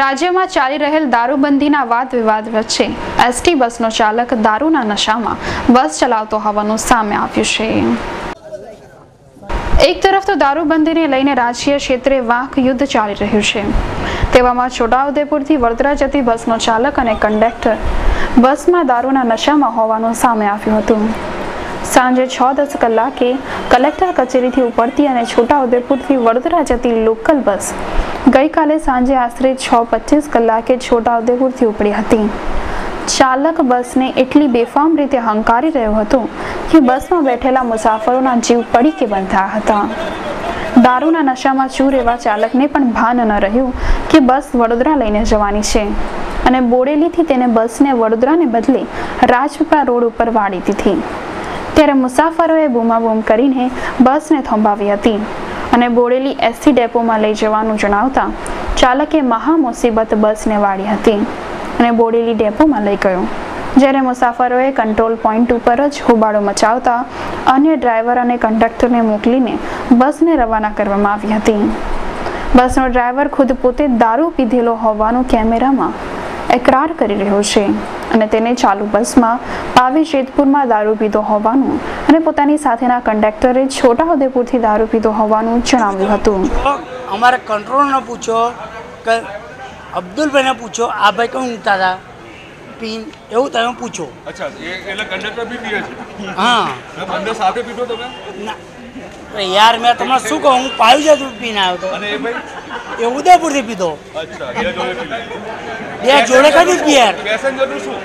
રાજ્યમાં ચાલી રહેલ દારૂબંધીના વાદ વિવાદ વચ્ચે એસટી બસનો ચાલક દારૂના નશામાં બસ ચલાવતો હોવાનું સામે આવ્યું છે. એક તરફ તો દારૂબંધીને લઈને રાજકીય ક્ષેત્રે વાંક યુદ્ધ ચાલી રહ્યું છે. તેવામાં છોટાઉદેપુરથી વડોદરા જતી બસનો ચાલક અને કંડક્ટર બસમાં દારૂના નશામાં હોવાનું સામે આવ્યું હતું. સાંજે છ દસ કલાકે કલેક્ટર કચેરીથી ઉપડતી અને છોટાઉદેપુરથી વડોદરા જતી લોકલ બસ ગઈકાલે સાંજે આશરે છ પચીસ કલાકે છોટાઉદેપુરથી ઉપડી હતી. ચાલક બસને એટલી બેફામ રીતે હંકારી રહ્યો હતો કે બસમાં બેઠેલા મુસાફરોના જીવ પડી કે બંધા હતા. દારૂના નશામાં ચૂર એવા ચાલકને પણ ભાન ન રહ્યું કે બસ વડોદરા લઈને જવાની છે અને બોડેલીથી તેને બસને વડોદરાને બદલે રાજપીપળા રોડ ઉપર વાળી દીધી. ત્યારે મુસાફરોએ બૂમાબૂમ કરીને બસને થોંભાવી હતી. અને બોડેલી એસટી ડેપોમાં લઈ જવાનું જણાવતા ચાલકે મહા મુસીબત બસને વાળી હતી અને બોડેલી ડેપોમાં લઈ ગયો. જ્યારે મુસાફરોએ કંટ્રોલ પોઈન્ટ ઉપર જ હોબાળો મચાવતા અન્ય ડ્રાઈવર અને કંડક્ટરને મોકલીને બસને રવાના કરવામાં આવી હતી. બસનો ડ્રાઈવર ખુદ પોતે દારૂ પીધેલો હોવાનું કેમેરામાં એકરાર કરી રહ્યો છે. અને તેને ચાલુ બસમાં પાવી જેતપુરમાં દારૂ પીધો હોવાનું અને પોતાની સાથેના કંડક્ટરે છોટાઉદેપુરથી દારૂ પીધો હોવાનું જણાવ્યું હતું. અમારે કંટ્રોલને પૂછો કે અબ્દુલભાઈને પૂછો આ ભાઈ કેવું નીકળતા હતા? પીન એવું તમે પૂછો. અચ્છા એટલે કંડક્ટર બી પીએ છે? હા. ને સાથે પીધો તમે? ના. યાર મેં તમને શું કહું? હું પાયું જતું પીને આવ્યો અને એ ભાઈ? એ ઉદયપુરથી પીધો. અચ્છા બે જોડે કદી જ યાર. પેસેન્જરનું શું?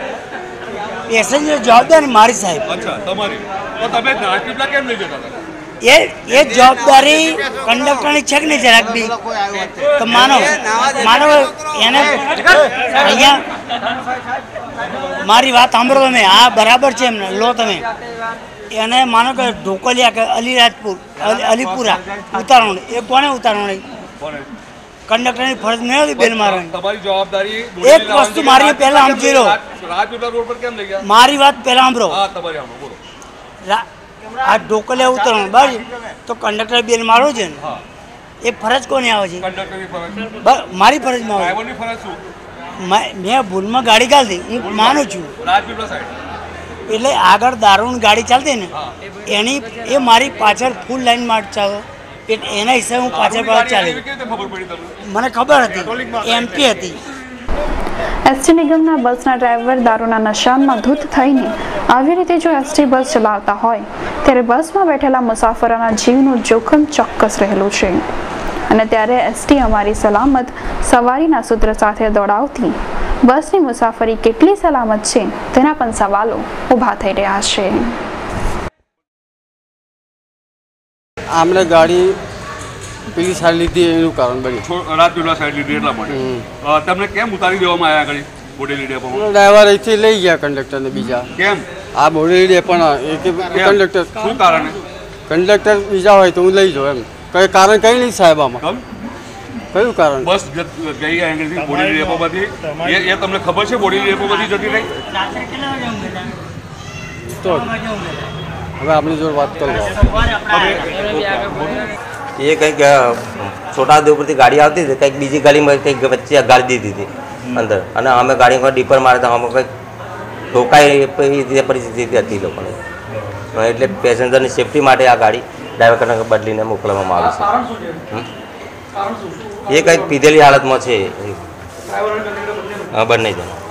પેસેન્જર જવાબદારી મારી સાહેબ. અચ્છા તમારી. તો તમે રાજપીપળા કેમ લઈ જતા? એ એ જવાબદારી કંડક્ટરની છે કે નહીં જરાક બી? તો માનો માનો એને અહીંયા મારી વાત સાંભળો તમે. આ બરાબર છે એમને. લો તમે. એને માનો કે ઢોકલિયા કે અલીરાજપુર અલી- અલીપુરા ઉતારવાનું. એ કોને ઉતારવાનું? કંડક્ટરની ફરજ નહીં હતી બેન મારવાની તમારી જવાબદારી એક વસ્તુ મારી પહેલા સમજી લો. રાજપીપળા રોડ પર કેમ લઈ ગયા? મારી વાત પહેલા સાંભળો. હા તમારી આમાં બોલો. આ ઢોકલે ઉતરવાનું બરાબર તો કંડક્ટર બેન મારો છે ને. એ ફરજ કોને આવે છે? મારી ફરજમાં આવે મે- ભૂલમાં ગાડી ચાલતી હું માનું છું. એટલે આગળ દારૂણ ગાડી ચાલતી ને એની એ મારી પાછળ ફૂલ લાઈનમાં ચાલો. એના હિસાબે હું પાછળ પાછળ ચાલી. મને ખબર હતી. એમપી હતી. એસટી નિગમના બસના ડ્રાઈવર દારૂના નશામાં ધૂત થઈને આવી રીતે જો એસટી બસ ચલાવતા હોય ત્યારે બસમાં બેઠેલા મુસાફરોના જીવનું જોખમ ચોક્કસ રહેલું છે. અને ત્યારે એસટી અમારી સલામત સવારીના સૂત્ર સાથે દોડાવતી બસની મુસાફરી કેટલી સલામત છે તેના પણ સવાલો ઊભા થઈ રહ્યા છે. આમને ગાડી પેલી સાઈડ લીધી એનું કારણ બન્યું. રાજપીપળા સાઈડ લીધી એટલા માટે. તમને કેમ ઉતારી દેવામાં આવ્યા આગળ બોડેલી ડેપોમાં ડ્રાઈવર અહીંથી લઈ ગયા કંડક્ટરને બીજા. કેમ? આ બોડેલી ડે પણ એક? કંડક્ટર. શું કારણ? કંડક્ટર બીજા હોય તો હું લઈ જાઉં એમ. કઈ કારણ કઈ નહીં સાહેબ આમાં. કયું કારણ? બસ ગઈ એંગલથી બોડેલી ડેપોમાંથી એ એ તમને ખબર છે બોડેલી ડેપોમાંથી જતી રહી? તો હવે આપણી જોડે વાત કરી એ કંઈક છોટા ઉપરથી ગાડી આવતી હતી કંઈક બીજી ગાડીમાં કંઈક વચ્ચે ગાડી દીધી હતી અંદર. અને અમે ગાડીમાં ડીપર મારતા અમે કંઈક ઠોકાઈ એવી રીતે પરિસ્થિતિ હતી લોકોને. એટલે પેસેન્જરની સેફટી માટે આ ગાડી ડ્રાઈવર કને બદલીને મોકલવામાં આવી છે? એ કંઈક પીધેલી હાલતમાં છે. હા બંને જણ.